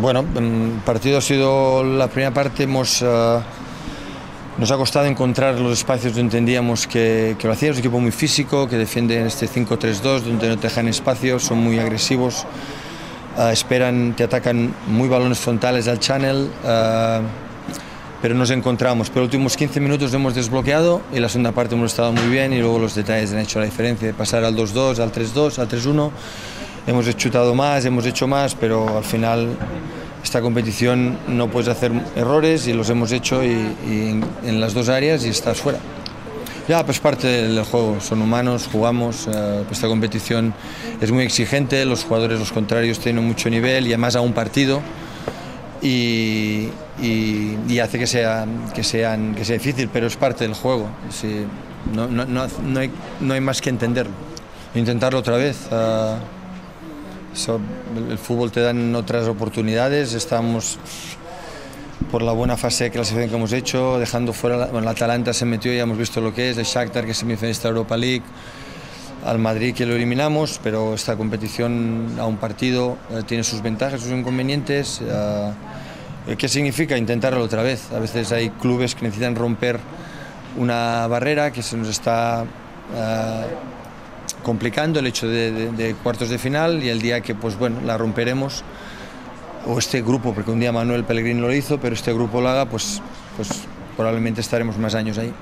Bueno, el partido ha sido la primera parte, hemos, eh, nos ha costado encontrar los espacios donde entendíamos que, lo hacía. Es un equipo muy físico, que defiende en este 5-3-2, donde no te dejan espacios, son muy agresivos, eh, esperan, te atacan muy balones frontales al channel, eh, pero nos encontramos. Pero los últimos 15 minutos hemos desbloqueado y la segunda parte hemos estado muy bien y luego los detalles han hecho la diferencia, pasar al 2-2, al 3-2, al 3-1 hemos chutado más, hemos hecho más, pero al final esta competición no puedes hacer errores y los hemos hecho y, y en las dos áreas y estás fuera. Ya, pues parte del juego, son humanos, jugamos, eh, esta competición es muy exigente, los jugadores, los contrarios tienen mucho nivel y además a un partido y, y, hace que sea, que, sean, que sea difícil, pero es parte del juego, sí, no, no, no, hay, no hay más que entenderlo, intentarlo otra vez. So, el fútbol te dan otras oportunidades, estamos por la buena fase de clasificación que hemos hecho, dejando fuera, la, bueno, el Atalanta se metió, ya hemos visto lo que es, el Shakhtar que es semifinalista de Europa League, al Madrid que lo eliminamos, pero esta competición a un partido eh, tiene sus ventajas, sus inconvenientes. Eh, ¿Qué significa? Intentarlo otra vez. A veces hay clubes que necesitan romper una barrera que se nos está... Eh, complicando el hecho de, cuartos de final y el día que pues bueno la romperemos. O este grupo porque un día Manuel Pellegrini lo hizo pero este grupo lo haga pues pues probablemente estaremos más años ahí